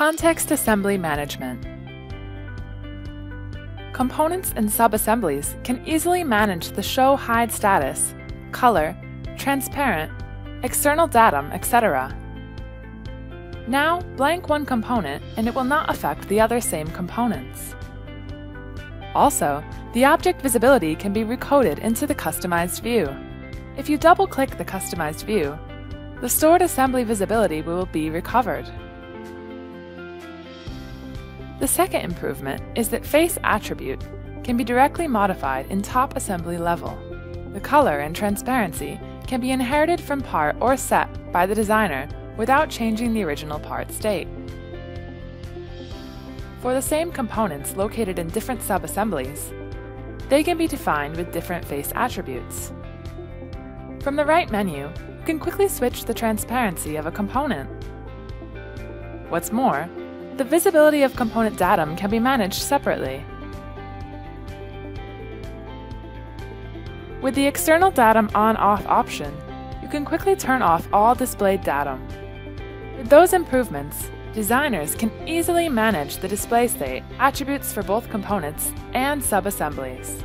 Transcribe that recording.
Context Assembly Management Components and subassemblies can easily manage the show hide status, color, transparent, external datum, etc. Now, blank one component and it will not affect the other same components. Also, the object visibility can be recoded into the customized view. If you double-click the customized view, the stored assembly visibility will be recovered. The second improvement is that face attribute can be directly modified in top assembly level. The color and transparency can be inherited from part or set by the designer without changing the original part state. For the same components located in different sub-assemblies, they can be defined with different face attributes. From the right menu, you can quickly switch the transparency of a component. What's more, the visibility of component datum can be managed separately. With the external datum on-off option, you can quickly turn off all displayed datum. With those improvements, designers can easily manage the display state attributes for both components and subassemblies.